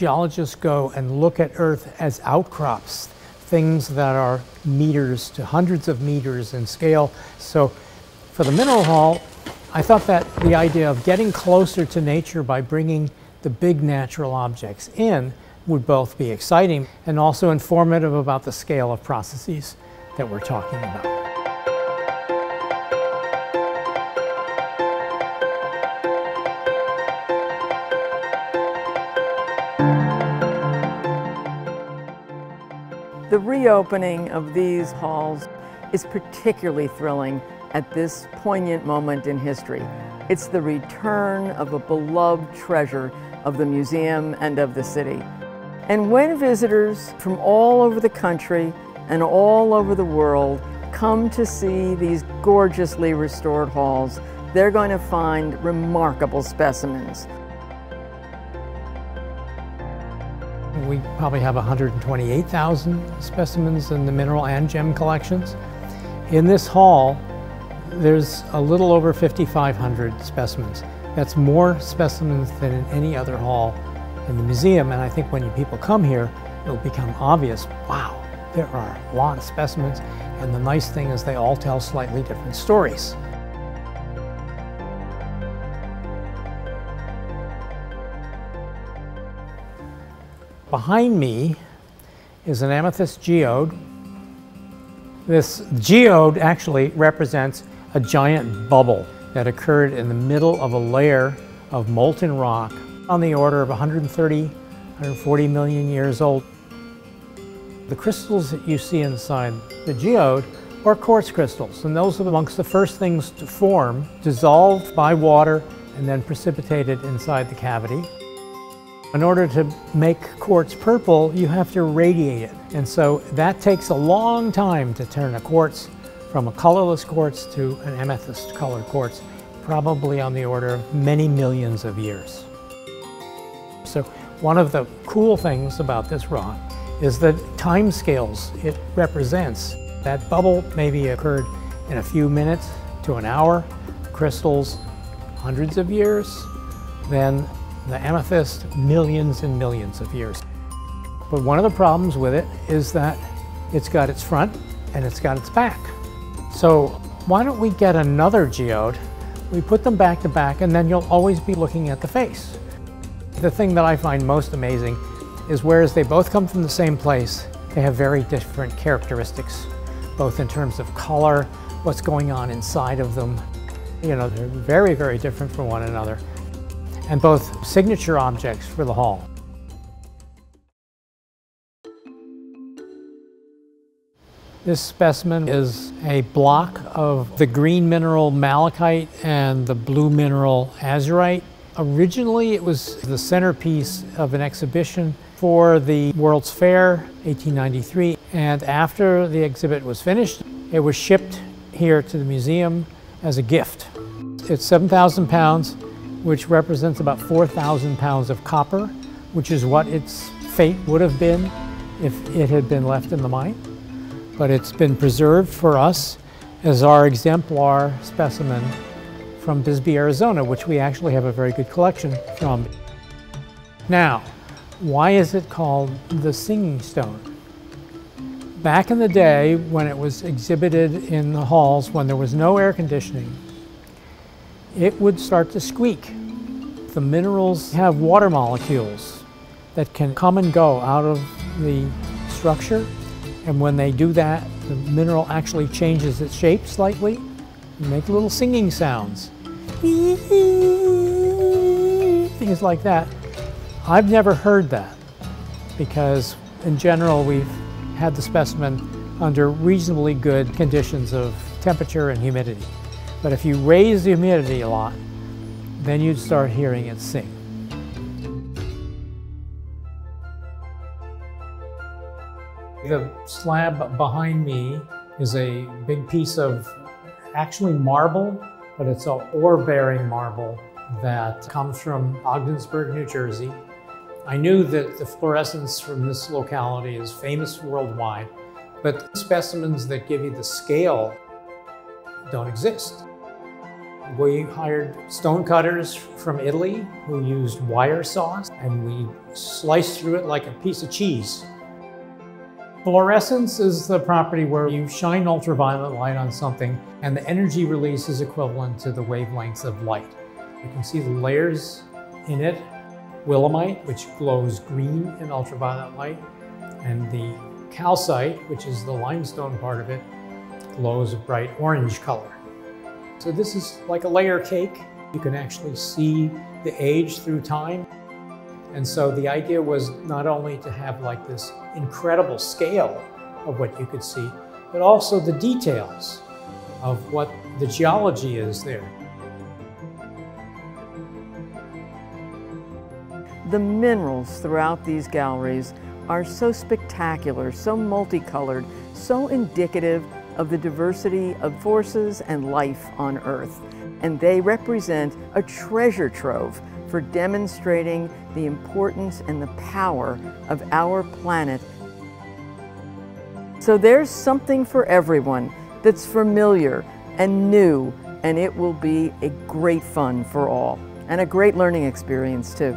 geologists go and look at Earth as outcrops, things that are meters to hundreds of meters in scale. So for the Mineral Hall, I thought that the idea of getting closer to nature by bringing the big natural objects in would both be exciting and also informative about the scale of processes that we're talking about. The reopening of these halls is particularly thrilling at this poignant moment in history. It's the return of a beloved treasure of the museum and of the city. And when visitors from all over the country and all over the world come to see these gorgeously restored halls, they're going to find remarkable specimens. We probably have 128,000 specimens in the mineral and gem collections. In this hall, there's a little over 5,500 specimens. That's more specimens than in any other hall in the museum, and I think when people come here, it'll become obvious, wow, there are a lot of specimens, and the nice thing is they all tell slightly different stories. Behind me is an amethyst geode. This geode actually represents a giant bubble that occurred in the middle of a layer of molten rock on the order of 130, 140 million years old. The crystals that you see inside the geode are quartz crystals, and those are amongst the first things to form, dissolved by water and then precipitated inside the cavity. In order to make quartz purple, you have to radiate it. And so that takes a long time to turn a quartz from a colorless quartz to an amethyst colored quartz, probably on the order of many millions of years. So one of the cool things about this rock is the time scales it represents. That bubble maybe occurred in a few minutes to an hour, crystals hundreds of years, then the amethyst millions and millions of years. But one of the problems with it is that it's got its front and it's got its back. So why don't we get another geode, we put them back to back, and then you'll always be looking at the face. The thing that I find most amazing is whereas they both come from the same place, they have very different characteristics, both in terms of color, what's going on inside of them. You know, they're very, very different from one another. And both signature objects for the hall. This specimen is a block of the green mineral malachite and the blue mineral azurite. Originally, it was the centerpiece of an exhibition for the World's Fair 1893. And after the exhibit was finished, it was shipped here to the museum as a gift. It's 7,000 pounds, which represents about 4,000 pounds of copper, which is what its fate would have been if it had been left in the mine but it's been preserved for us as our exemplar specimen from Bisbee, Arizona, which we actually have a very good collection from. Now, why is it called the Singing Stone? Back in the day when it was exhibited in the halls when there was no air conditioning, it would start to squeak. The minerals have water molecules that can come and go out of the structure and when they do that, the mineral actually changes its shape slightly and make little singing sounds. Things like that. I've never heard that because in general we've had the specimen under reasonably good conditions of temperature and humidity. But if you raise the humidity a lot, then you'd start hearing it sing. The slab behind me is a big piece of actually marble, but it's an ore-bearing marble that comes from Ogdensburg, New Jersey. I knew that the fluorescence from this locality is famous worldwide, but specimens that give you the scale don't exist. We hired stone cutters from Italy who used wire saws and we sliced through it like a piece of cheese. Fluorescence is the property where you shine ultraviolet light on something and the energy release is equivalent to the wavelengths of light. You can see the layers in it. Willemite, which glows green in ultraviolet light, and the calcite, which is the limestone part of it, glows a bright orange color. So this is like a layer cake. You can actually see the age through time. And so the idea was not only to have like this incredible scale of what you could see, but also the details of what the geology is there. The minerals throughout these galleries are so spectacular, so multicolored, so indicative of the diversity of forces and life on Earth. And they represent a treasure trove for demonstrating the importance and the power of our planet. So there's something for everyone that's familiar and new, and it will be a great fun for all and a great learning experience too.